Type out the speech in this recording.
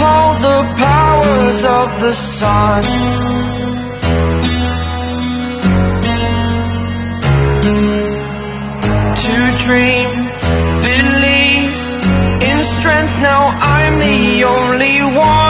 hold the powers of the sun. To dream, believe in strength. Now I'm the only one.